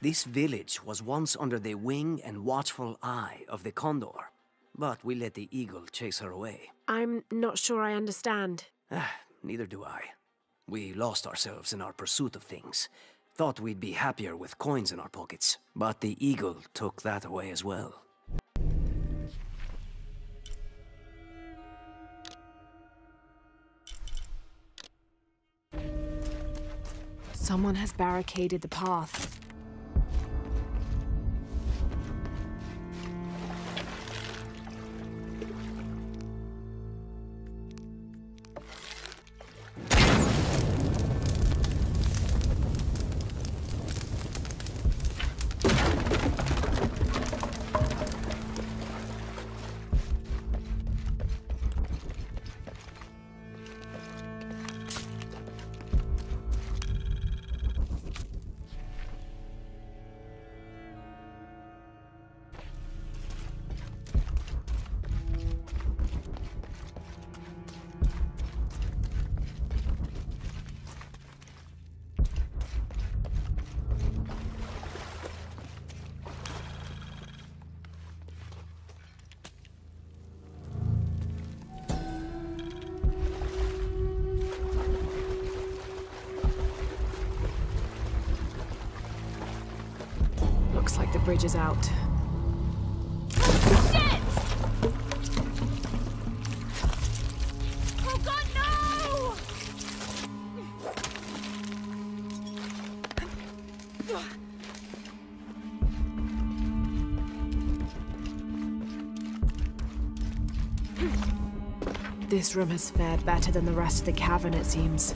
This village was once under the wing and watchful eye of the Condor, but we let the eagle chase her away. I'm not sure I understand. Ah, neither do I. We lost ourselves in our pursuit of things. Thought we'd be happier with coins in our pockets, but the eagle took that away as well. Someone has barricaded the path. Looks like the bridge is out. This room has fared better than the rest of the cavern, it seems.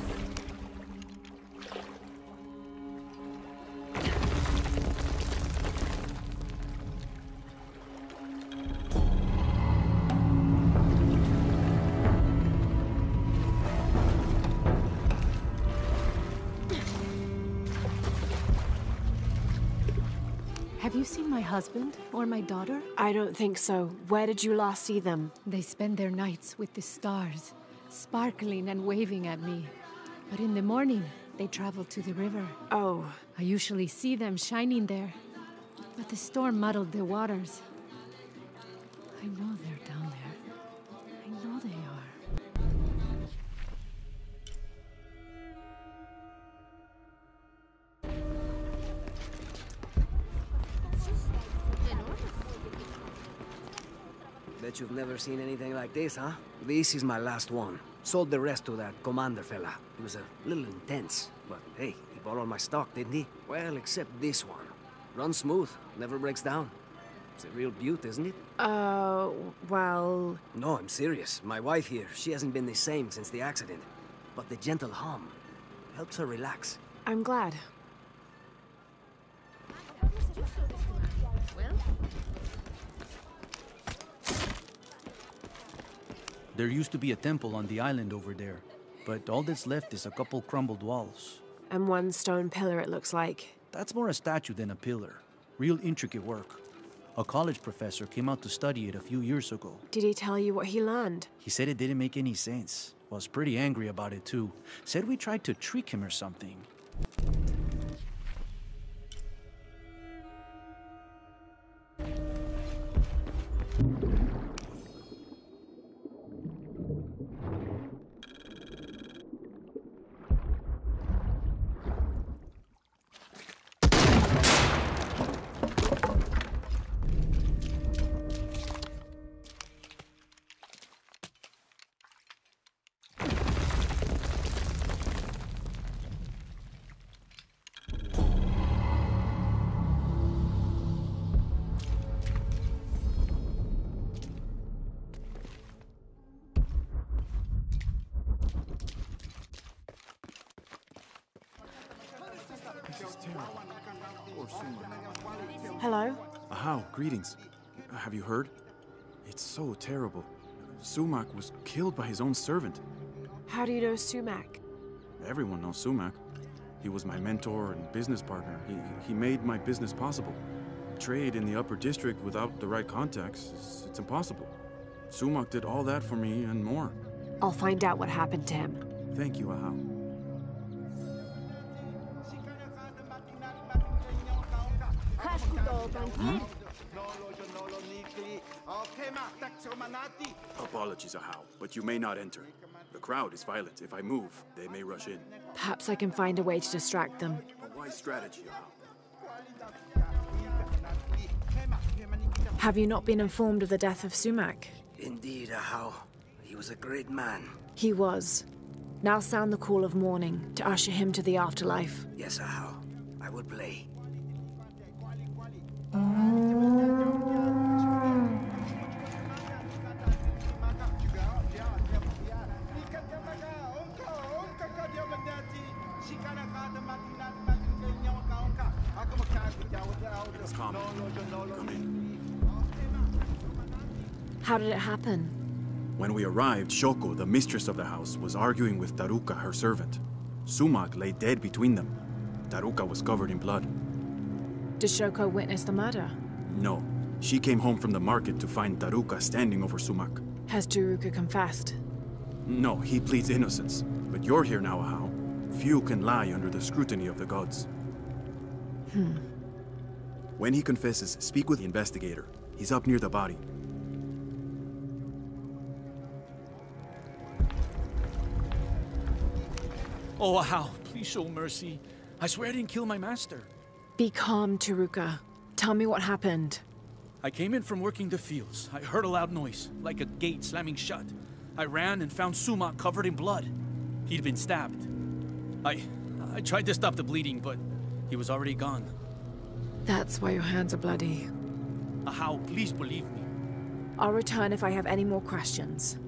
Husband or my daughter? I don't think so. Where did you last see them? They spend their nights with the stars, sparkling and waving at me. But in the morning, they travel to the river. Oh, I usually see them shining there. But the storm muddled the waters. I know they're Bet you've never seen anything like this, huh? This is my last one. Sold the rest to that commander fella. He was a little intense, but hey, he bought all my stock, didn't he? Well, except this one. Runs smooth, never breaks down. It's a real beaut, isn't it? uh, well... No, I'm serious. My wife here, she hasn't been the same since the accident. But the gentle hum helps her relax. I'm glad. There used to be a temple on the island over there, but all that's left is a couple crumbled walls. And one stone pillar, it looks like. That's more a statue than a pillar. Real intricate work. A college professor came out to study it a few years ago. Did he tell you what he learned? He said it didn't make any sense. Was pretty angry about it too. Said we tried to trick him or something. Hello? Ahau, greetings. Have you heard? It's so terrible. Sumac was killed by his own servant. How do you know Sumac? Everyone knows Sumac. He was my mentor and business partner. He, he made my business possible. Trade in the upper district without the right contacts, is, it's impossible. Sumac did all that for me and more. I'll find out what happened to him. Thank you, Ahau. Apologies, Ahau, but you may not enter. The crowd is violent. If I move, they may rush in. Perhaps I can find a way to distract them. A wise strategy, Ahau. Have you not been informed of the death of Sumac? Indeed, Ahau. He was a great man. He was. Now sound the call of mourning to usher him to the afterlife. Yes, Ahau. I will play. How did it happen? When we arrived, Shoko, the mistress of the house, was arguing with Taruka, her servant. Sumak lay dead between them. Taruka was covered in blood. Did Shoko witness the murder? No. She came home from the market to find Taruka standing over Sumak. Has Taruka confessed? No, he pleads innocence. But you're here now, Ahau. Few can lie under the scrutiny of the gods. Hmm. When he confesses, speak with the investigator. He's up near the body. Oh, Ahau, please show mercy. I swear I didn't kill my master. Be calm, Taruka. Tell me what happened. I came in from working the fields. I heard a loud noise, like a gate slamming shut. I ran and found Sumak covered in blood. He'd been stabbed. I... I tried to stop the bleeding, but he was already gone. That's why your hands are bloody. Ahau, please believe me. I'll return if I have any more questions.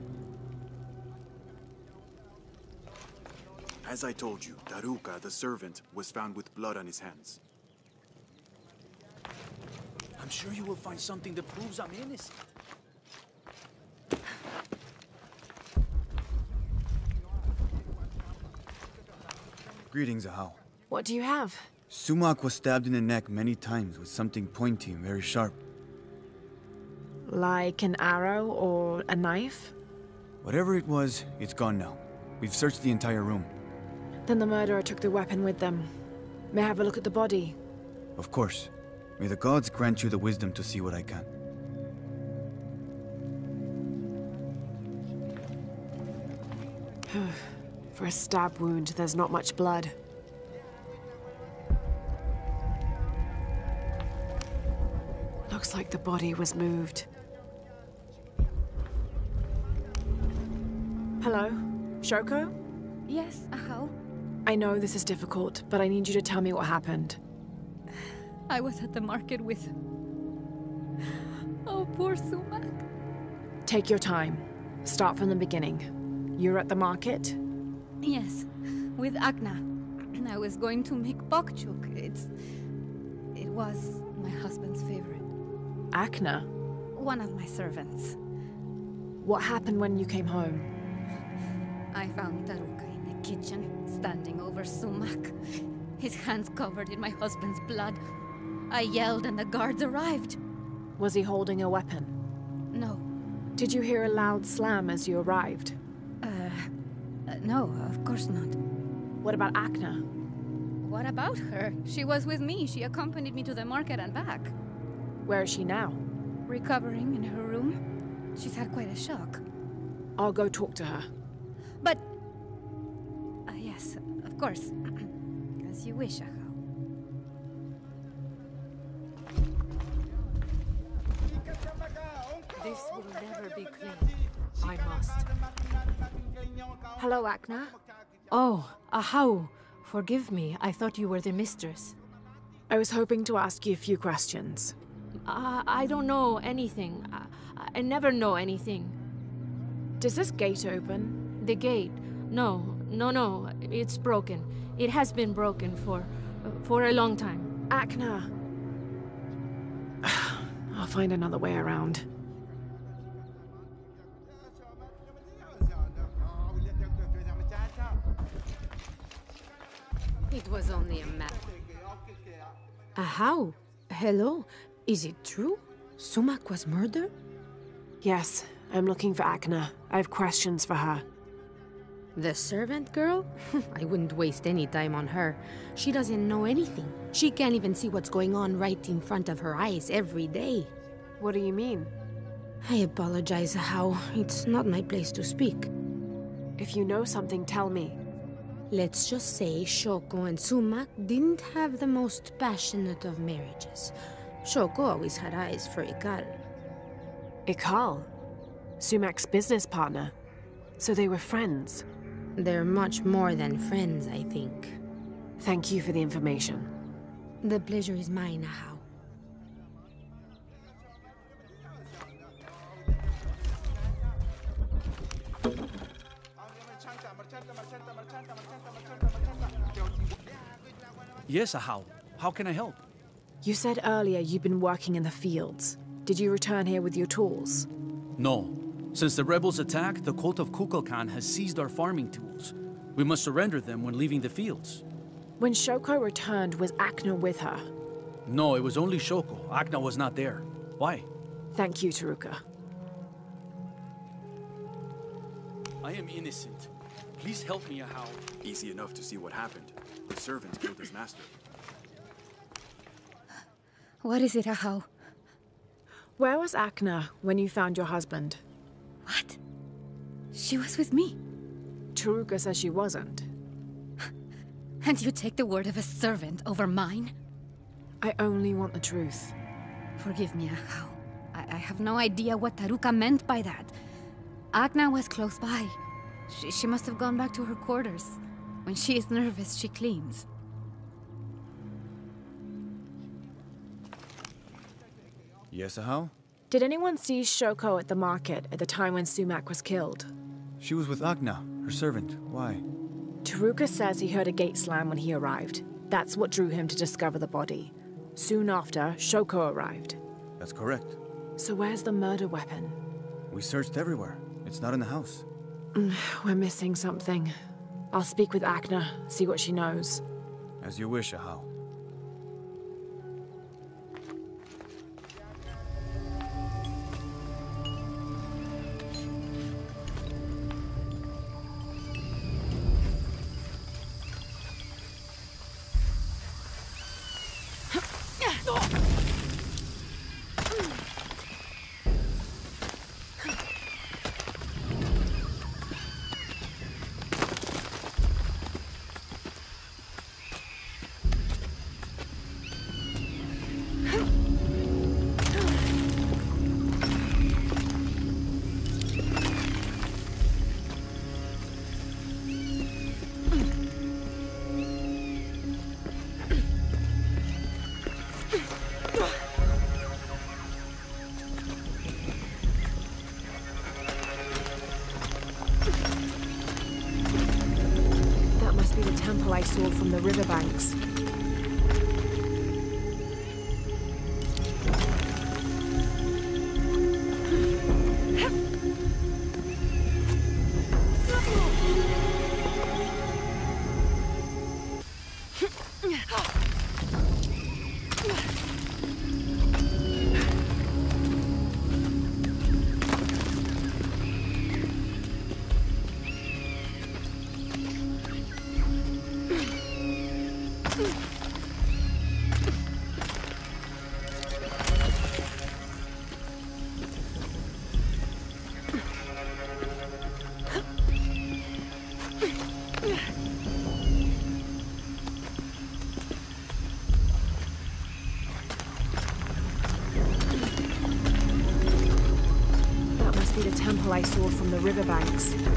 As I told you, Taruka, the servant, was found with blood on his hands. I'm sure you will find something that proves I'm innocent. Greetings, Ahau. What do you have? Sumak was stabbed in the neck many times with something pointy and very sharp. Like an arrow or a knife? Whatever it was, it's gone now. We've searched the entire room. Then the murderer took the weapon with them. May I have a look at the body? Of course. May the gods grant you the wisdom to see what I can. For a stab wound, there's not much blood. Looks like the body was moved. Hello? Shoko? Yes, Ahau? I know this is difficult, but I need you to tell me what happened. I was at the market with. Oh, poor Sumac. Take your time. Start from the beginning. You're at the market? Yes, with Akna. I was going to make bokchuk. It's. It was my husband's favorite. Akna? One of my servants. What happened when you came home? I found Taruka in the kitchen, standing over Sumac. His hands covered in my husband's blood. I yelled and the guards arrived. Was he holding a weapon? No. Did you hear a loud slam as you arrived? Uh, uh, no, of course not. What about Akna? What about her? She was with me. She accompanied me to the market and back. Where is she now? Recovering in her room. She's had quite a shock. I'll go talk to her. But. Uh, yes, of course. As you wish. This will never be clean. I must. Hello, Akna. Oh, Ahau. Forgive me. I thought you were the mistress. I was hoping to ask you a few questions. Uh, I don't know anything. I, I never know anything. Does this gate open? The gate. No, no, no. It's broken. It has been broken for. for a long time. Akna. I'll find another way around. It was only a matter. Ahau. Hello. Is it true? Sumac was murdered? Yes, I'm looking for Akna. I have questions for her. The servant girl? I wouldn't waste any time on her. She doesn't know anything. She can't even see what's going on right in front of her eyes every day. What do you mean? I apologize, Ahau. It's not my place to speak. If you know something, tell me. Let's just say Shoko and Sumac didn't have the most passionate of marriages. Shoko always had eyes for Ikal. Ikal? Sumac's business partner. So they were friends. They're much more than friends, I think. Thank you for the information. The pleasure is mine, Ahau. Yes, Ahau? How can I help? You said earlier you'd been working in the fields. Did you return here with your tools? No. Since the rebels attacked, the cult of Kukulkan has seized our farming tools. We must surrender them when leaving the fields. When Shoko returned, was Akna with her? No, it was only Shoko. Akna was not there. Why? Thank you, Taruka. I am innocent. Please help me, Ahau. Easy enough to see what happened. The servant killed his master. What is it, Ahau? Where was Akna when you found your husband? What? She was with me. Taruka says she wasn't. And you take the word of a servant over mine? I only want the truth. Forgive me, Ahau. I, I have no idea what Taruka meant by that. Akna was close by. She, she must have gone back to her quarters. When she is nervous, she cleans. Yes, Ahau? Did anyone see Shoko at the market at the time when Sumac was killed? She was with Akna, her servant. Why? Taruka says he heard a gate slam when he arrived. That's what drew him to discover the body. Soon after, Shoko arrived. That's correct. So where's the murder weapon? We searched everywhere. It's not in the house. Mm, we're missing something. I'll speak with Akna, see what she knows. As you wish, Ahau. Riverbanks.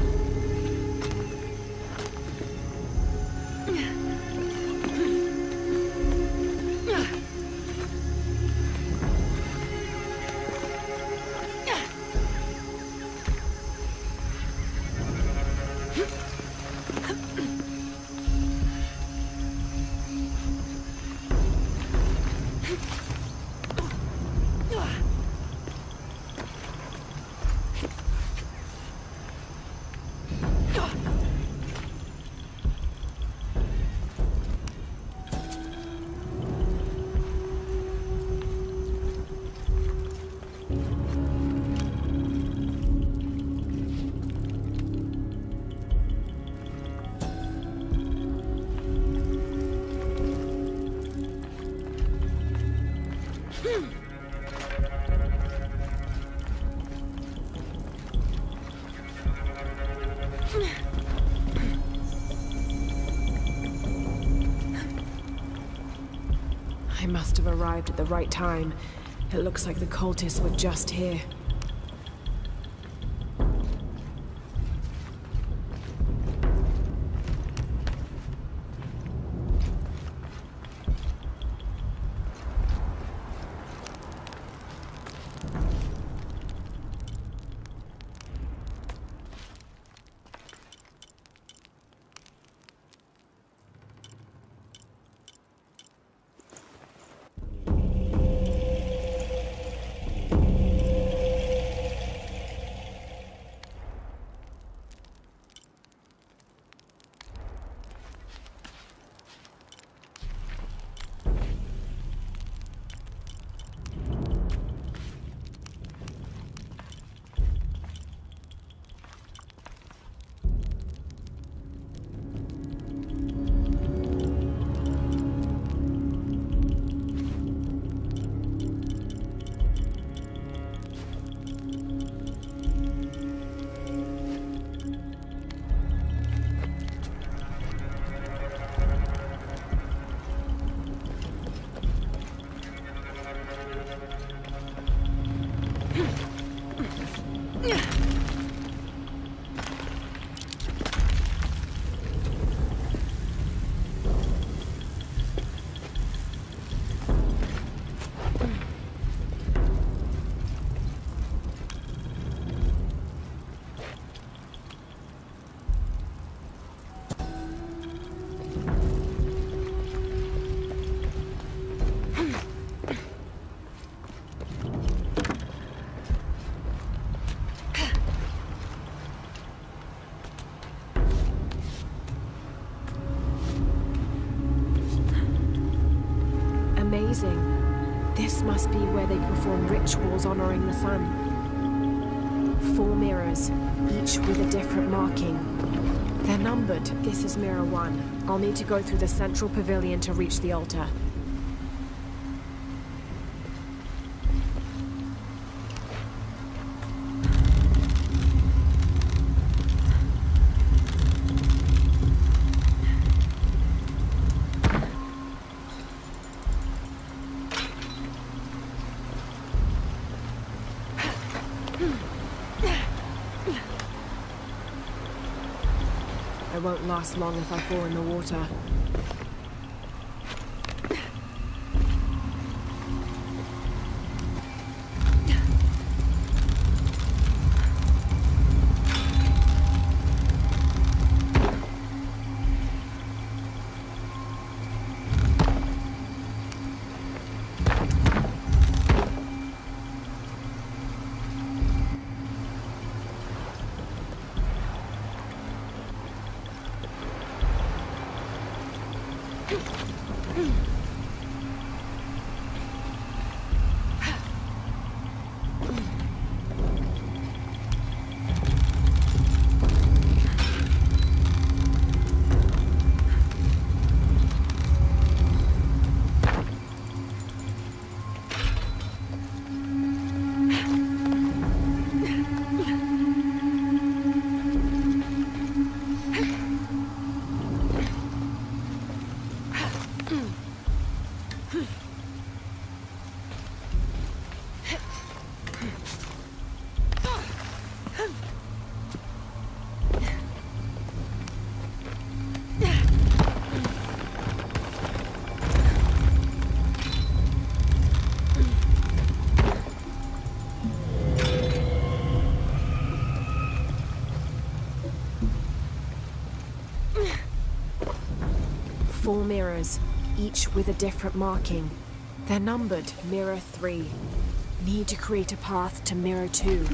Arrived at the right time. It looks like the cultists were just here. Rituals honoring the sun. Four mirrors, each with a different marking. They're numbered. This is mirror one. I'll need to go through the central pavilion to reach the altar. Last long if I fall in the water. Four mirrors, each with a different marking. They're numbered Mirror 3. Need to create a path to Mirror 2.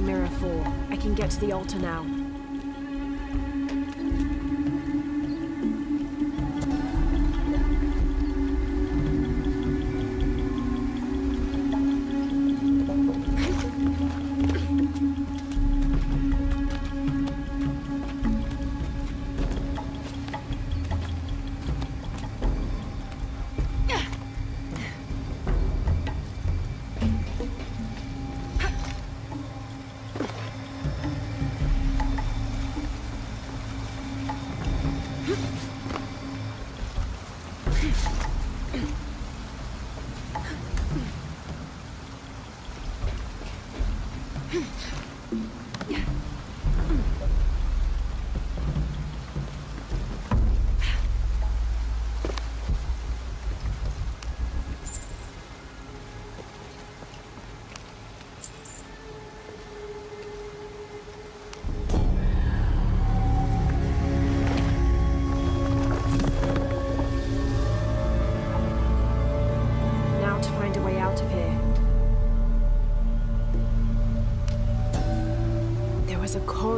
Mirror 4. I can get to the altar now.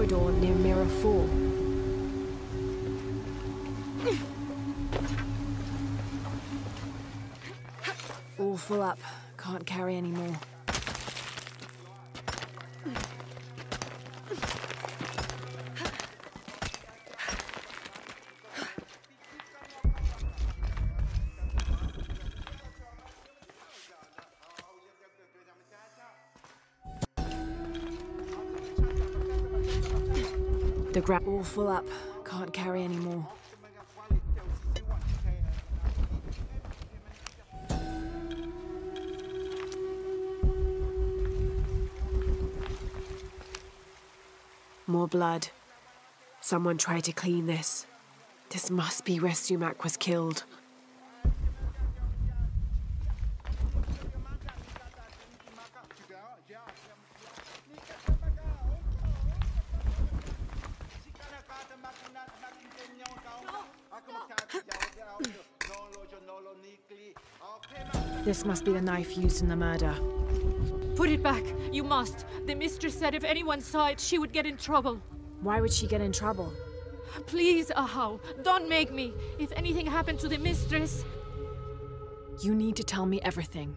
Corridor near Mirror 4. All full up. Can't carry any more. Grab all full up. Can't carry any more. More blood. Someone tried to clean this. This must be where Sumac was killed. This must be the knife used in the murder. Put it back. You must. The mistress said if anyone saw it, she would get in trouble. Why would she get in trouble? Please, Ahau, don't make me. If anything happened to the mistress, You need to tell me everything.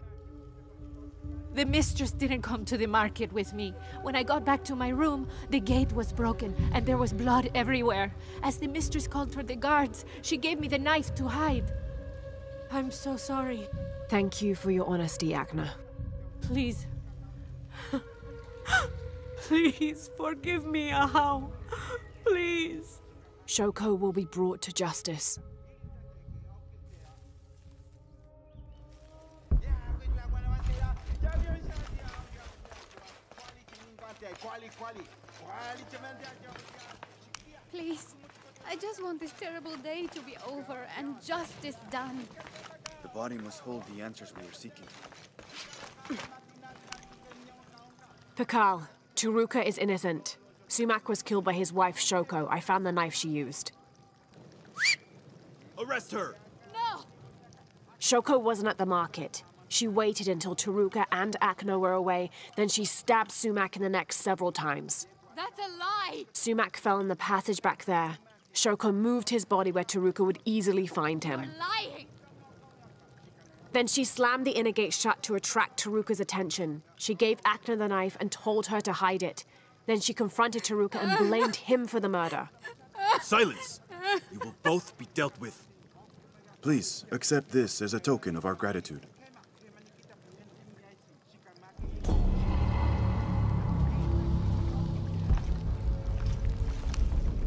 the mistress didn't come to the market with me. When I got back to my room, the gate was broken and there was blood everywhere. As the mistress called for the guards, she gave me the knife to hide. I'm so sorry. Thank you for your honesty, Akna. Please. Please forgive me, Ahau. Please. Shoko will be brought to justice. Please, I just want this terrible day to be over and justice done. The body must hold the answers we are seeking. Pakal, Taruka is innocent. Sumac was killed by his wife, Shoko. I found the knife she used. Arrest her! No! Shoko wasn't at the market. She waited until Taruka and Akna were away, then she stabbed Sumac in the neck several times. That's a lie! Sumac fell in the passage back there. Shoko moved his body where Taruka would easily find him. Lying! Then she slammed the inner gate shut to attract Taruka's attention. She gave Akna the knife and told her to hide it. Then she confronted Taruka and blamed him for the murder. Silence! You will both be dealt with. Please, accept this as a token of our gratitude.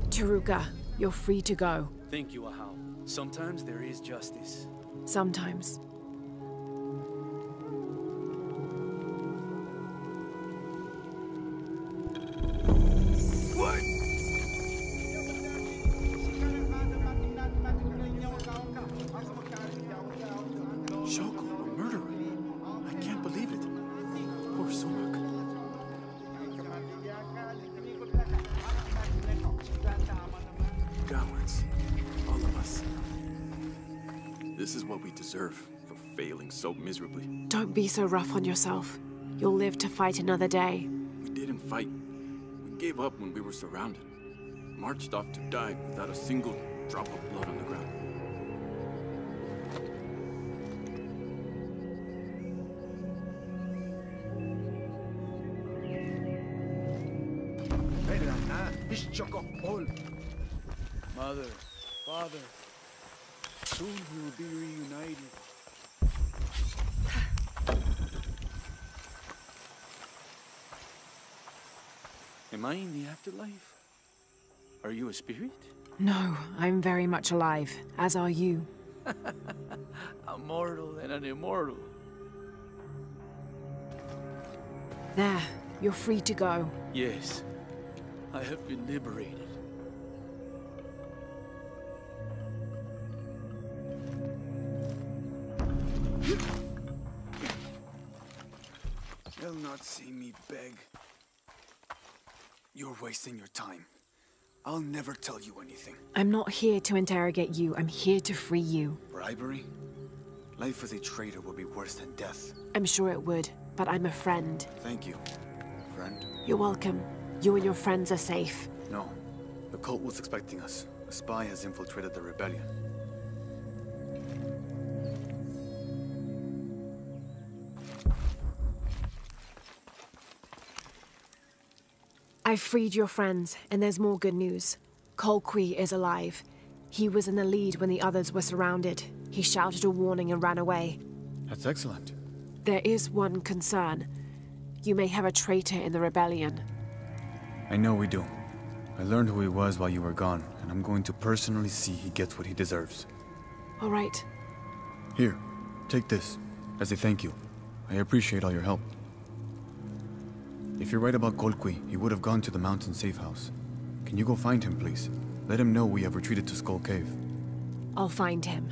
Taruka, you're free to go. Thank you, Ahau. Sometimes there is justice. Sometimes. Miserably. Don't be so rough on yourself. You'll live to fight another day. We didn't fight. We gave up when we were surrounded. Marched off to die without a single drop of blood on the ground. Mother, father, soon we will be reunited. Am I in the afterlife? Are you a spirit? No, I'm very much alive, as are you. A mortal and an immortal. There, you're free to go. Yes, I have been liberated. They'll not see me beg. You're wasting your time. I'll never tell you anything. I'm not here to interrogate you, I'm here to free you. Bribery? Life as a traitor would be worse than death. I'm sure it would, but I'm a friend. Thank you, friend. You're welcome. You and your friends are safe. No. The cult was expecting us. A spy has infiltrated the rebellion. I've freed your friends, and there's more good news. Colqui is alive. He was in the lead when the others were surrounded. He shouted a warning and ran away. That's excellent. There is one concern. You may have a traitor in the rebellion. I know we do. I learned who he was while you were gone, and I'm going to personally see he gets what he deserves. All right. Here, take this, as a thank you. I appreciate all your help. If you're right about Kolkwi, he would have gone to the mountain safe house. Can you go find him, please? Let him know we have retreated to Skull Cave. I'll find him.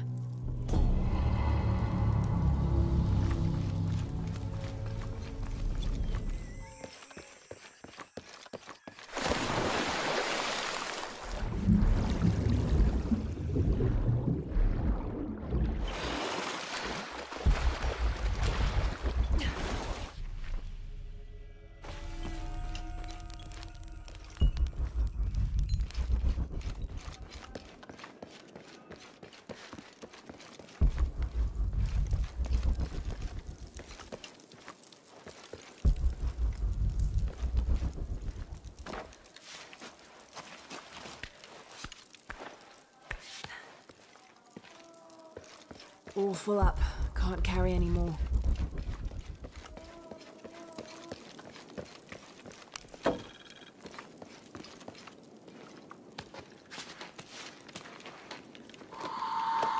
Can't carry any.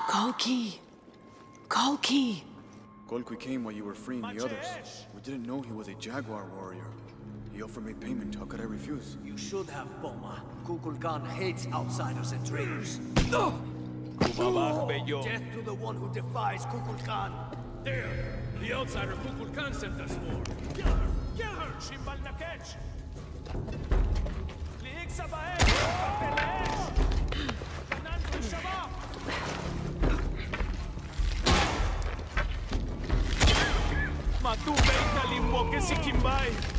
Kolki! Kolki! Kolkwi came while you were freeing the others. We didn't know he was a Jaguar warrior. He offered me payment. How could I refuse? You should have, Boma. Kukulkan hates outsiders and traitors. Death to the one who defies Kukulkan. There! The outsider Kukulkan sent us for. Kill her! Kill her! She balnakech! Liik! Matu beita limbo que si kimbay!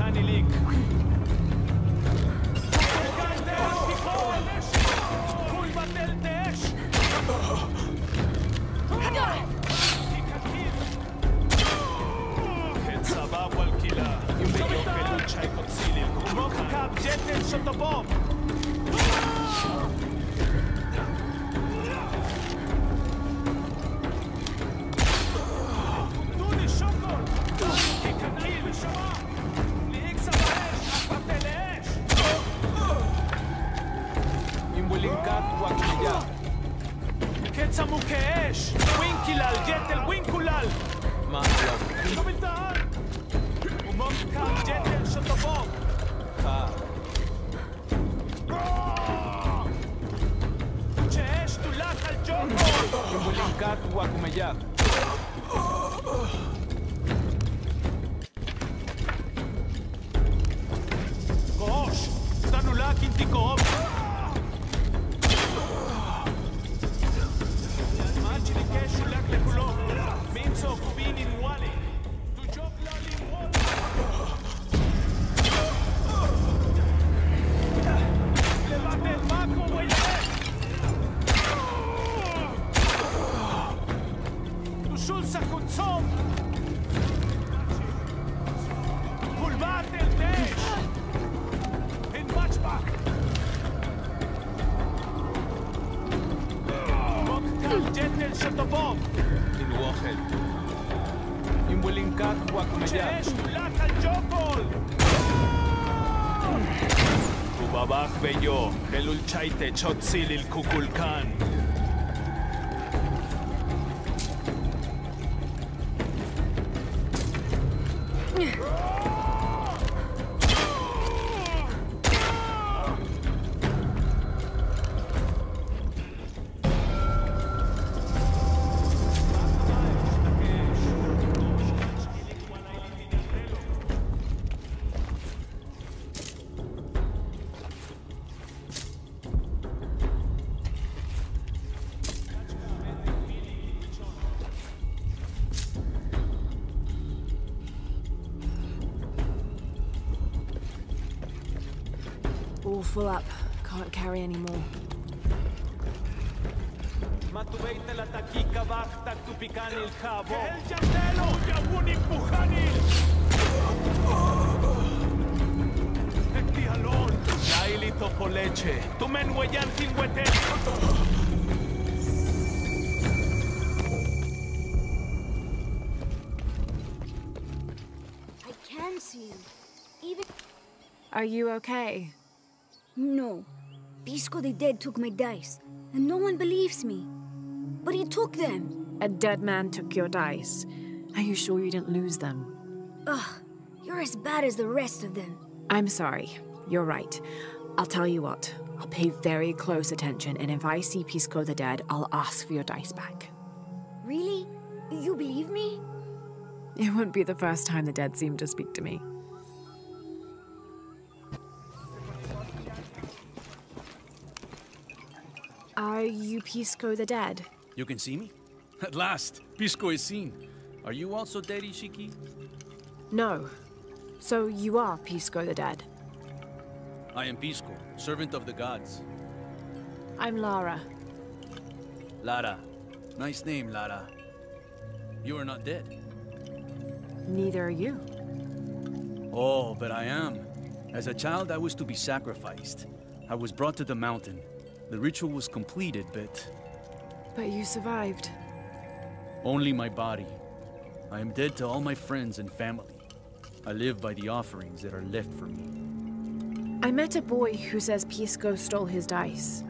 Hannelik. ובבח ביו, חלול צ'ייטה צ'ות סיליל קוקולקן! Full up. Can't carry any more. Matuveite la taquica bachta tupicani il cabo! El giardelo, yawuni puhani! Ekti! Laili topoleche, tumen weyan tinguete! I can see him. Even. Are you okay? No. Pisco the Dead took my dice, and no one believes me. But he took them. A dead man took your dice. Are you sure you didn't lose them? Ugh, you're as bad as the rest of them. I'm sorry. You're right. I'll tell you what. I'll pay very close attention, and if I see Pisco the Dead, I'll ask for your dice back. Really? You believe me? It wouldn't be the first time the dead seemed to speak to me. Are you Pisco the Dead? You can see me? At last, Pisco is seen. Are you also dead, Ishiki? No. So you are Pisco the Dead. I am Pisco, servant of the gods. I'm Lara. Lara. Nice name, Lara. You are not dead. Neither are you. Oh, but I am. As a child, I was to be sacrificed. I was brought to the mountain. The ritual was completed, but But you survived. only my body. I am dead to all my friends and family. I live by the offerings that are left for me. I met a boy who says Pisco stole his dice.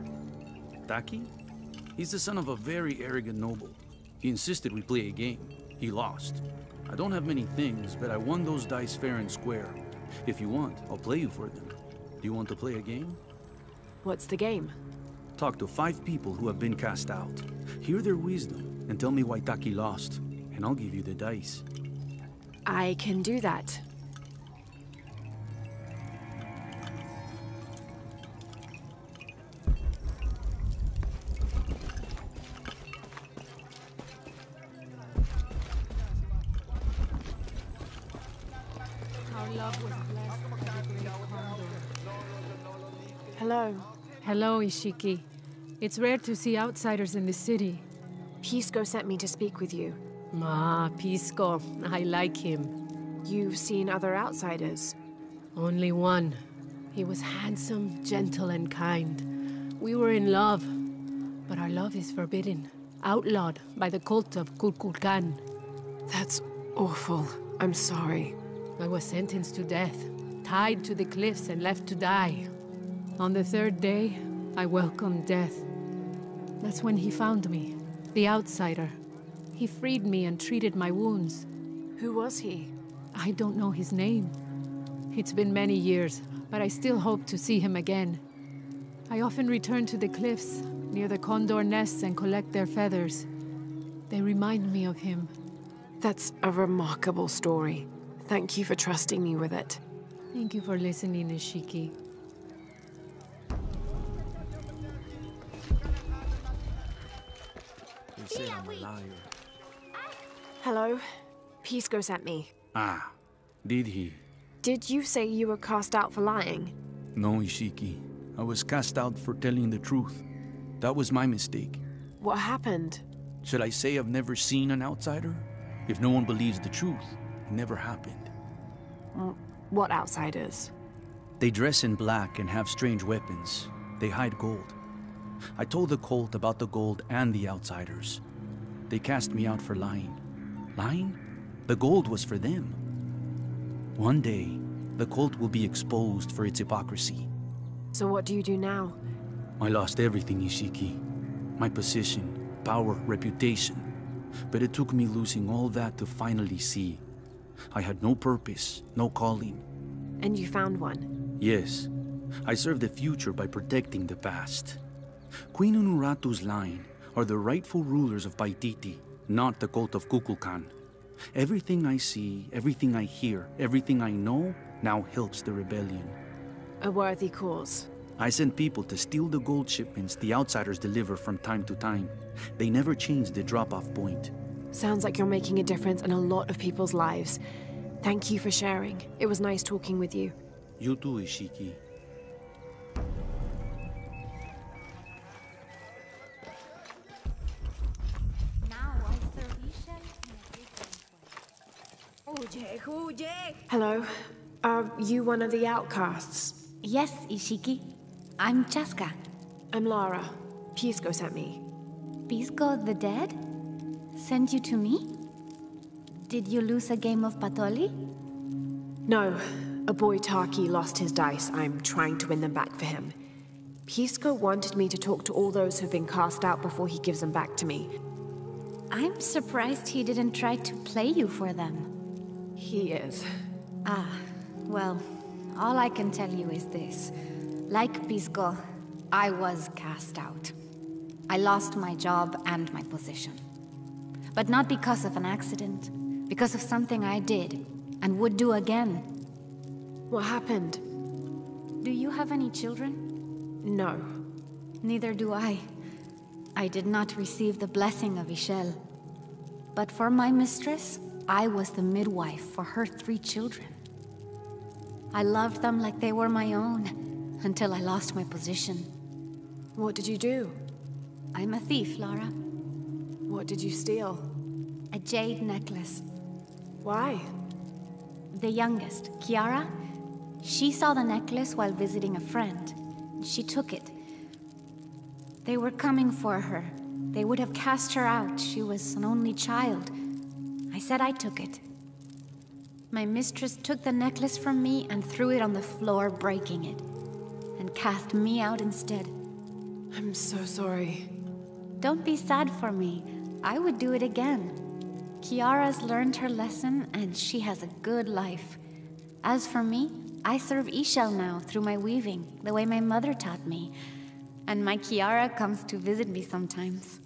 Taki? He's the son of a very arrogant noble. He insisted we play a game. He lost. I don't have many things, but I won those dice fair and square. If you want, I'll play you for them. Do you want to play a game? What's the game? Talk to five people who have been cast out. Hear their wisdom and tell me why Taki lost, and I'll give you the dice. I can do that. Ishiki. It's rare to see outsiders in the city. Pisco sent me to speak with you. Ah, Pisco. I like him. You've seen other outsiders? Only one. He was handsome, gentle, and kind. We were in love. But our love is forbidden, outlawed by the cult of Kukulkan. That's awful. I'm sorry. I was sentenced to death, tied to the cliffs and left to die. On the third day, I welcomed death. That's when he found me, the outsider. He freed me and treated my wounds. Who was he? I don't know his name. It's been many years, but I still hope to see him again. I often return to the cliffs, near the condor nests, and collect their feathers. They remind me of him. That's a remarkable story. Thank you for trusting me with it. Thank you for listening, Ishiki. Hello? Pisco sent me. Ah, did he? Did you say you were cast out for lying? No, Ishiki. I was cast out for telling the truth. That was my mistake. What happened? Should I say I've never seen an outsider? If no one believes the truth, it never happened. Mm, What outsiders? They dress in black and have strange weapons. They hide gold. I told the cult about the gold and the outsiders. They cast me out for lying. Lying? The gold was for them. One day, the cult will be exposed for its hypocrisy. So what do you do now? I lost everything, Ishiki. My position, power, reputation. But it took me losing all that to finally see. I had no purpose, no calling. And you found one. Yes, I serve the future by protecting the past. Queen Unuratu's line are the rightful rulers of Paititi, not the cult of Kukulkan. Everything I see, everything I hear, everything I know now helps the rebellion. A worthy cause. I send people to steal the gold shipments the outsiders deliver from time to time. They never change the drop off point. Sounds like you're making a difference in a lot of people's lives. Thank you for sharing. It was nice talking with you. You too, Ishiki. Hello. Are you one of the outcasts? Yes, Ishiki. I'm Chaska. I'm Lara. Pisco sent me. Pisco the dead? Sent you to me? Did you lose a game of Patoli? No. A boy Taki lost his dice. I'm trying to win them back for him. Pisco wanted me to talk to all those who've been cast out before he gives them back to me. I'm surprised he didn't try to play you for them. He is. Ah, well, all I can tell you is this. Like Pisco, I was cast out. I lost my job and my position. But not because of an accident, because of something I did and would do again. What happened? Do you have any children? No. Neither do I. I did not receive the blessing of Ix Chel. But for my mistress, I was the midwife for her three children. I loved them like they were my own, until I lost my position. What did you do? I'm a thief, Lara. What did you steal? A jade necklace. Why? The youngest, Kiara, she saw the necklace while visiting a friend. She took it. They were coming for her. They would have cast her out. She was an only child. Said I took it. My mistress took the necklace from me and threw it on the floor, breaking it, and cast me out instead. I'm so sorry. Don't be sad for me. I would do it again. Kiara's learned her lesson and she has a good life. As for me, I serve Ix Chel now through my weaving, the way my mother taught me. And my Kiara comes to visit me sometimes.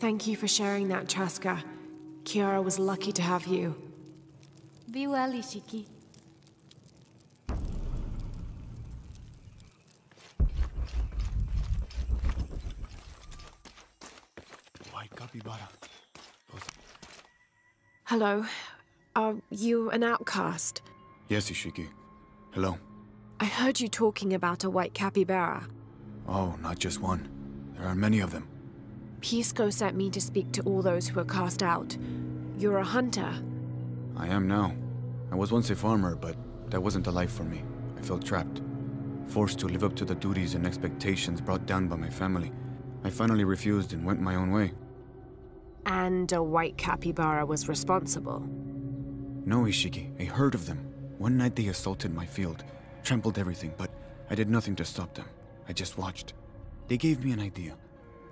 Thank you for sharing that, Chaska. Kiara was lucky to have you. Be well, Ishiki. White capybara. Hello. Are you an outcast? Yes, Ishiki. Hello. I heard you talking about a white capybara. Oh, not just one. There are many of them. Pisco sent me to speak to all those who are cast out. You're a hunter. I am now. I was once a farmer, but that wasn't a life for me. I felt trapped. Forced to live up to the duties and expectations brought down by my family. I finally refused and went my own way. And a white capybara was responsible. No, Ishiki. A herd of them. One night they assaulted my field, trampled everything, but I did nothing to stop them. I just watched. They gave me an idea.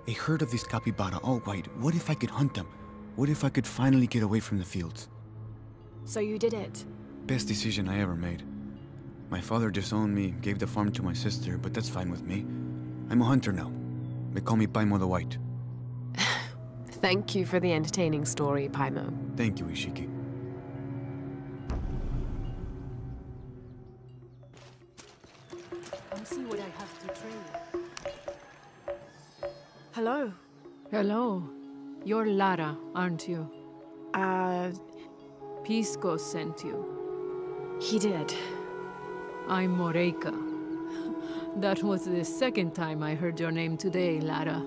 A herd of these capybara, oh, all white. What if I could hunt them? What if I could finally get away from the fields? So you did it? Best decision I ever made. My father disowned me, gave the farm to my sister, but that's fine with me. I'm a hunter now. They call me Paimo the White. Thank you for the entertaining story, Paimo. Thank you, Ishiki. Hello. Hello. You're Lara, aren't you? Uh, Pisco sent you. he did. I'm Moreika. That was the second time I heard your name today, Lara.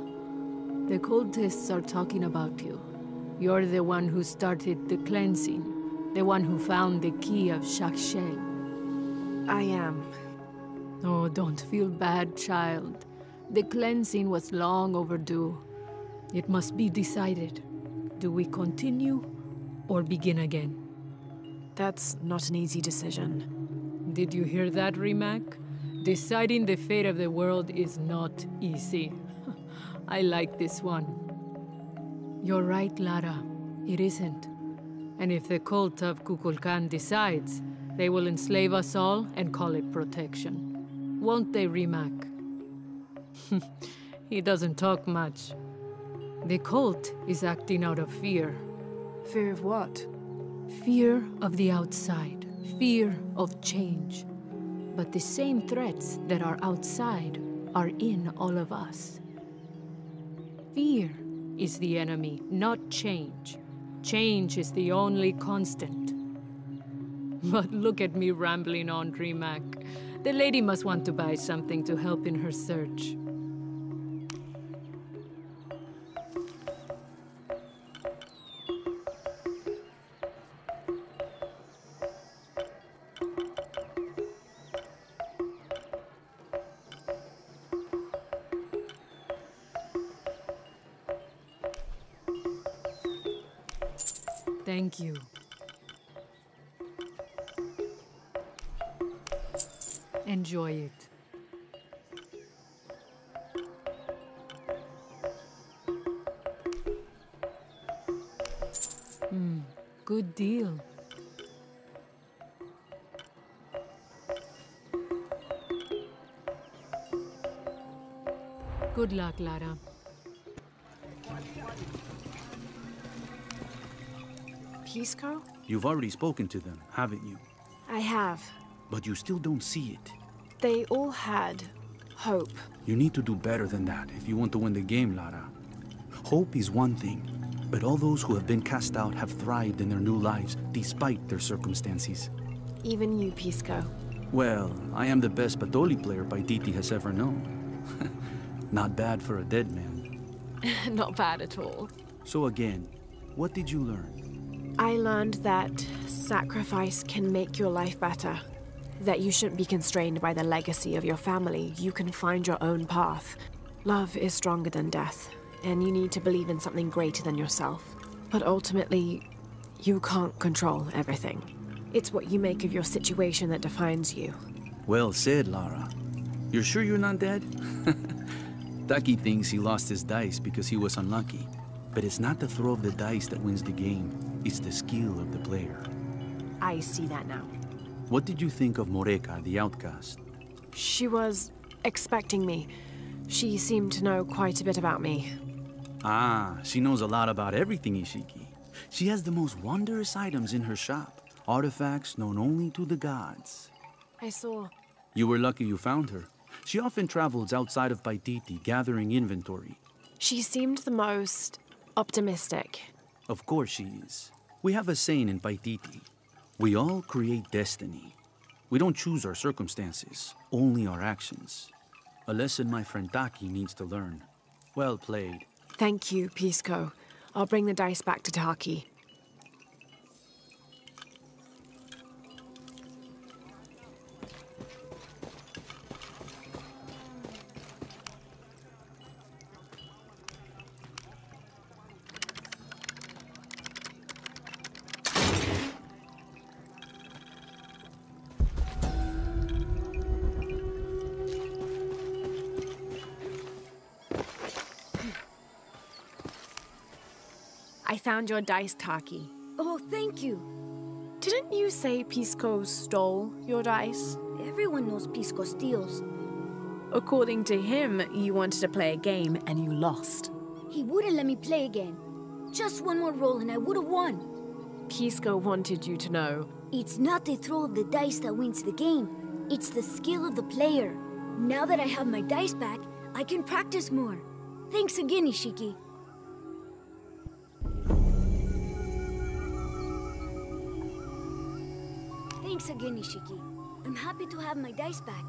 The cultists are talking about you. You're the one who started the cleansing, the one who found the key of Chak Chel. I am. Oh, don't feel bad, child. The cleansing was long overdue. It must be decided. Do we continue or begin again? That's not an easy decision. Did you hear that, Rimac? Deciding the fate of the world is not easy. I like this one. You're right, Lara. It isn't. And if the cult of Kukulkan decides, they will enslave us all and call it protection. Won't they, Rimac? He doesn't talk much. The cult is acting out of fear. Fear of what? Fear of the outside. Fear of change. But the same threats that are outside are in all of us. Fear is the enemy, not change. Change is the only constant. But look at me rambling on, Rimac. The lady must want to buy something to help in her search. Luck, Lara. Pisco? You've already spoken to them, haven't you? I have. But you still don't see it. They all had hope. You need to do better than that if you want to win the game, Lara. Hope is one thing, but all those who have been cast out have thrived in their new lives despite their circumstances. Even you, Pisco. Well, I am the best Patoli player Paititi has ever known. Not bad for a dead man. Not bad at all. So again, what did you learn? I learned that sacrifice can make your life better. That you shouldn't be constrained by the legacy of your family. You can find your own path. Love is stronger than death, and you need to believe in something greater than yourself. But ultimately, you can't control everything. It's what you make of your situation that defines you. Well said, Lara. You're sure you're not dead? Taki thinks he lost his dice because he was unlucky. But it's not the throw of the dice that wins the game, it's the skill of the player. I see that now. What did you think of Moreka, the outcast? She was expecting me. She seemed to know quite a bit about me. Ah, she knows a lot about everything, Ishiki. She has the most wondrous items in her shop. Artifacts known only to the gods. I saw. You were lucky you found her. She often travels outside of Paititi gathering inventory. She seemed the most optimistic. Of course she is. We have a saying in Paititi. We all create destiny. We don't choose our circumstances, only our actions. A lesson my friend Taki needs to learn. Well played. Thank you, Pisco. I'll bring the dice back to Taki. Found your dice, Taki. Oh, thank you. Didn't you say Pisco stole your dice? Everyone knows Pisco steals. According to him, you wanted to play a game and you lost. He wouldn't let me play again. Just one more roll and I would have won. Pisco wanted you to know. It's not the throw of the dice that wins the game. It's the skill of the player. Now that I have my dice back, I can practice more. Thanks again, Ishiki. Thanks again, Ishiki. I'm happy to have my dice back.